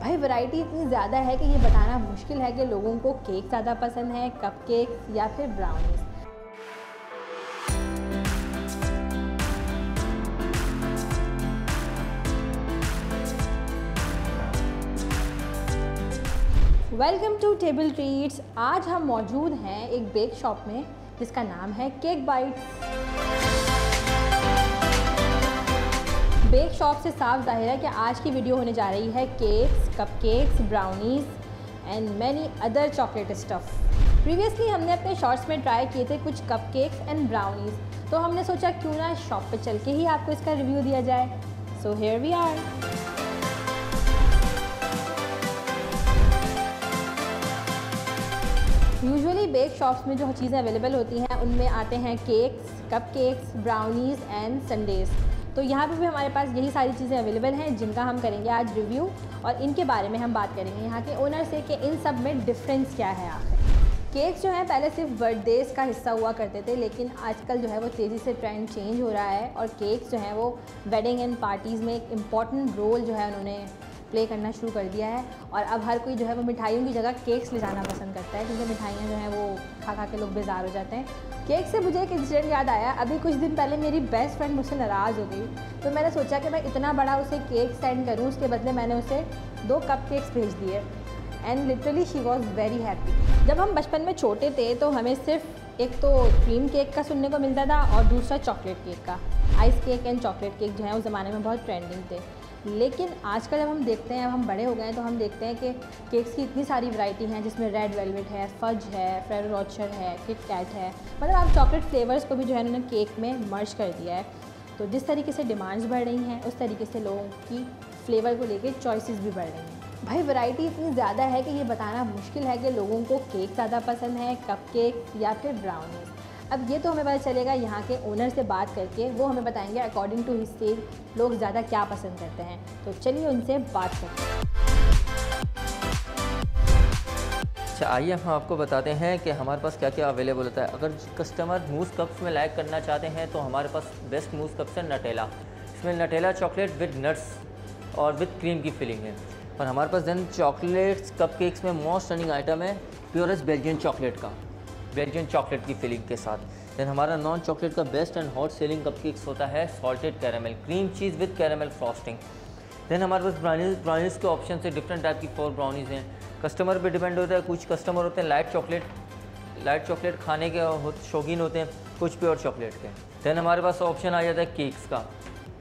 भाई वैरायटी इतनी ज़्यादा है कि ये बताना मुश्किल है कि लोगों को केक ज़्यादा पसंद है कप या फिर brownies welcome to Table Treats आज हम मौजूद हैं एक बेक शॉप में, जिसका नाम है केक बाइट्स बेक शॉप से साफ़ ज़ाहिर है कि आज की वीडियो होने जा रही है cakes cupcakes brownies and many other chocolate stuff previously हमने अपने शॉर्ट्स में ट्राई किए थे कुछ कपकेक्स एंड ब्राउनीज तो हमने सोचा क्यों ना शॉप पर चल के ही आपको इसका रिव्यू दिया जाए. So here we are usually bake shops में जो चीज़ें अवेलेबल होती हैं, उनमें आते हैं cakes cup cakes brownies and sundaes तो यहाँ पे भी हमारे पास यही सारी चीज़ें अवेलेबल हैं, जिनका हम करेंगे आज रिव्यू और इनके बारे में हम बात करेंगे। यहाँ के ओनर से कि इन सब में डिफरेंस क्या है आखिर। केक्स जो है, पहले सिर्फ़ बर्थडेज़ का हिस्सा हुआ करते थे, लेकिन आजकल जो है वो तेज़ी से ट्रेंड चेंज हो रहा है और केक्स जो हैं वो वेडिंग एंड पार्टीज़ में एक इंपॉर्टेंट रोल जो है उन्होंने प्ले करना शुरू कर दिया है और अब हर कोई जो है वो मिठाइयों की जगह केक्स ले जाना पसंद करता है, क्योंकि मिठाइयाँ जो हैं वो खा खा के लोग बेजार हो जाते हैं। केक से मुझे एक इंसिडेंट याद आया। अभी कुछ दिन पहले मेरी बेस्ट फ्रेंड मुझसे नाराज़ हो गई। तो मैंने सोचा कि मैं इतना बड़ा उसे केक सेंड करूँ, उसके बदले मैंने उसे दो कप केक्स भेज दिए। And literally she was very happy जब हम बचपन में छोटे थे तो हमें सिर्फ़ एक तो क्रीम केक का सुनने को मिलता था और दूसरा चॉकलेट केक का। Ice cake and chocolate cake जो है, उस ज़माने में बहुत ट्रेंडिंग थे। लेकिन आजकल जब हम देखते हैं, अब हम बड़े हो गए हैं तो हम देखते हैं कि केक्स की इतनी सारी वैरायटी हैं, जिसमें रेड वेलवेट है फज है फ्रेड रॉचर है किट कैट है। मतलब आप चॉकलेट फ्लेवर्स को भी जो है उन्होंने केक में मर्ज कर दिया है। तो जिस तरीके से डिमांड्स बढ़ रही हैं, उस तरीके से लोगों की फ्लेवर को लेकर चॉइसेस भी बढ़ रही हैं। भाई वैरायटी इतनी ज़्यादा है कि ये बताना मुश्किल है कि लोगों को केक ज़्यादा पसंद है कप केक या फिर ब्राउनीज़ अब ये तो हमें पता चलेगा यहाँ के ओनर से बात करके, वो हमें बताएँगे अकॉर्डिंग टू हिस्से लोग ज़्यादा क्या पसंद करते हैं। तो चलिए उनसे बात करते हैं। अच्छा आइए हम आपको बताते हैं कि हमारे पास क्या क्या अवेलेबल होता है। अगर कस्टमर मूस कप्स में लाइक करना चाहते हैं तो हमारे पास बेस्ट मूस कप्स है नटेला इसमें नटेला चॉकलेट विद नट्स और विद क्रीम की फिलिंग है। और हमारे पास देन चॉकलेट्स कप केक्स में मोस्ट रनिंग आइटम है प्योरेस्ट बेल्जियन चॉकलेट का। बेल्जियन चॉकलेट की फिलिंग के साथ। दैन हमारा नॉन चॉकलेट का best and hot selling cupcakes होता है salted caramel cream cheese with caramel frosting then हमारे पास ब्राउनीज ब्राउनीज के ऑप्शन से डिफरेंट टाइप की फोर ब्राउनीज हैं। कस्टमर पे डिपेंड होता है, कुछ कस्टमर होते हैं लाइट चॉकलेट लाइट चॉकलेट खाने के शौकीन होते हैं, कुछ प्योर चॉकलेट के। दैन हमारे पास ऑप्शन आ जाता है केक्स का।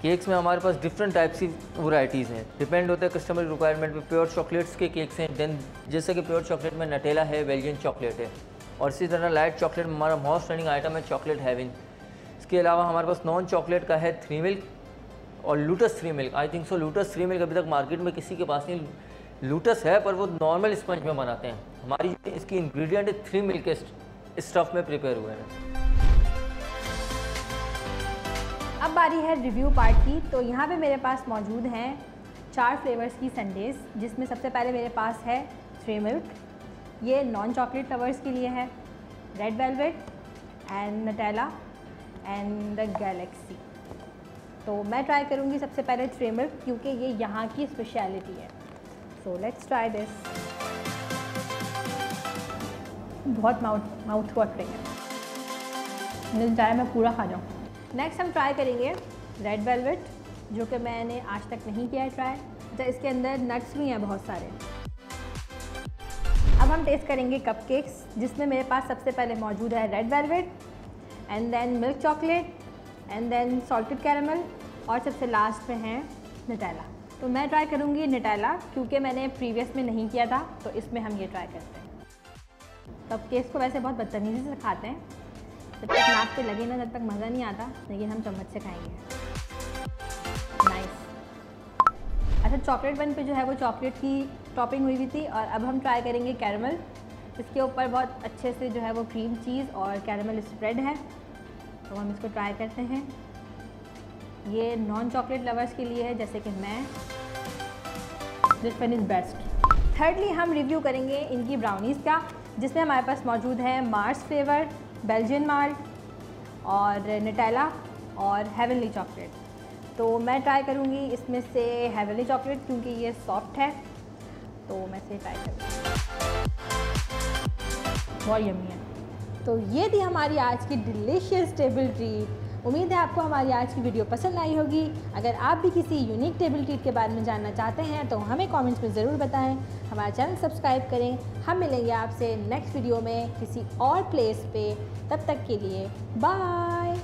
केक्स में हमारे पास डिफरेंट टाइप्स की वैराइटीज़ हैं। डिपेंड होता है कस्टमर रिक्वायरमेंट पे प्योर चॉकलेट्स के केक्स हैं। देन जैसे कि प्योर चॉकलेट में नटेला है बेल्जियन चॉकलेट है। और इसी तरह लाइट चॉकलेट हमारा मोस्ट रनिंग आइटम है चॉकलेट हैविन इसके अलावा हमारे पास नॉन चॉकलेट का है थ्री मिल्क और Lotus three milk I think so Lotus three milk अभी तक मार्केट में किसी के पास नहीं लूटस है, पर वो नॉर्मल स्पंज में बनाते हैं. हमारी इसकी इंग्रेडिएंट थ्री मिल्क के स्टफ़ में प्रिपेयर हुए हैं. अब बारी है रिव्यू पार्ट की. तो यहाँ पे मेरे पास मौजूद हैं चार फ्लेवर्स की संडेज़ जिसमें सबसे पहले मेरे पास है थ्री मिल्क ये नॉन चॉकलेट लवर्स के लिए है. Red velvet and Nutella and the Galaxy तो मैं ट्राई करूँगी सबसे पहले मिल्क क्योंकि ये यहाँ की स्पेशलिटी है. सो लेट्स ट्राई दिस बहुत माउथ माउथ वाटरिंग है मिल जाए, मैं पूरा खा जाऊँ. नेक्स्ट हम ट्राई करेंगे रेड वेलवेट जो कि मैंने आज तक नहीं किया है ट्राई अच्छा इसके अंदर नट्स भी हैं बहुत सारे. अब हम टेस्ट करेंगे कपकेक्स जिसमें मेरे पास सबसे पहले मौजूद है red velvet and then milk chocolate and then salted caramel और सबसे लास्ट में है नटैला तो मैं ट्राई करूँगी नटैला क्योंकि मैंने प्रीवियस में नहीं किया था तो इसमें हम ये ट्राई करते हैं. कपकेक्स को वैसे बहुत बदतमीज़ी से खाते हैं. जब तक नाक पे लगे ना जब तक मज़ा नहीं आता, लेकिन हम चम्मच से खाएँगे. नाइस अच्छा चॉकलेट बन पे जो है वो चॉकलेट की टॉपिंग हुई हुई थी और अब हम ट्राई करेंगे कैरमल इसके ऊपर बहुत अच्छे से जो है वो क्रीम चीज़ और कैरमल स्प्रेड है. तो हम इसको ट्राई करते हैं. ये नॉन चॉकलेट लवर्स के लिए है, जैसे कि मैं. This one is best thirdly हम रिव्यू करेंगे इनकी ब्राउनीज़ का, जिसमें हमारे पास मौजूद है मार्स फ्लेवर बेल्जियन माल्ट और नटेला और हेवनली चॉकलेट तो मैं ट्राई करूँगी इसमें से हेवनली चॉकलेट क्योंकि ये सॉफ्ट है. तो मैं इसे ट्राई करूँगी। बहुत यमी है। तो ये थी हमारी आज की डिलीशियस टेबल ट्रीट उम्मीद है आपको हमारी आज की वीडियो पसंद आई होगी। अगर आप भी किसी यूनिक टेबल ट्रीट के बारे में जानना चाहते हैं तो हमें कमेंट्स में ज़रूर बताएँ। हमारा चैनल सब्सक्राइब करें। हम मिलेंगे आपसे नेक्स्ट वीडियो में किसी और प्लेस पे। तब तक के लिए बाय